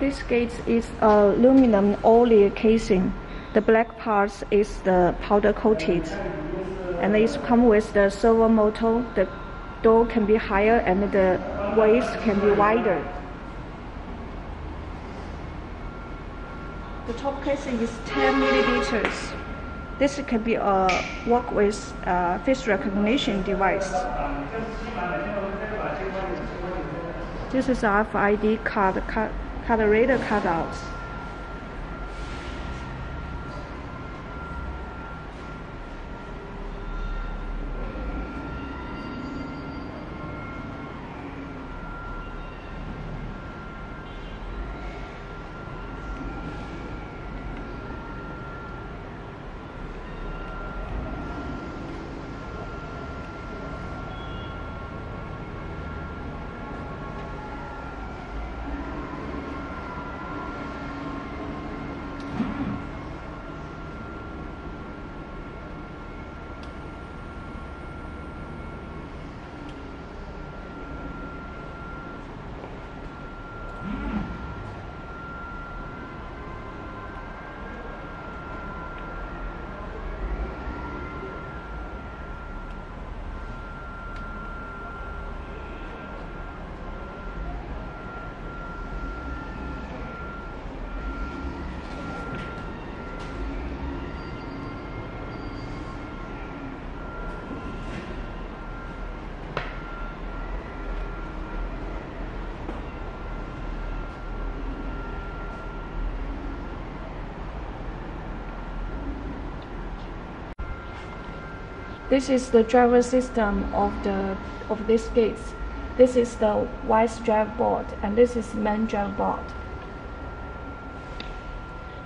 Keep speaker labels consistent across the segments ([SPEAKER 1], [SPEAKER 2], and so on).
[SPEAKER 1] This gate is aluminum alloy casing. The black parts is the powder coated. And it comes with the servo motor. The door can be higher and the waist can be wider. The top casing is 10 millimeters. This can be a work with uh, face recognition device. This is RFID card, card cut reader cutouts. This is the driver system of the of this gates. This is the vice drive board and this is main drive board.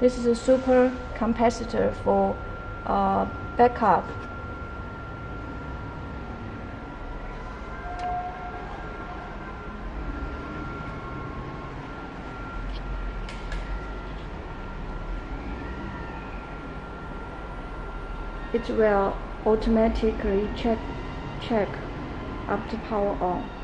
[SPEAKER 1] This is a super capacitor for uh, backup. It will automatically check check after power on.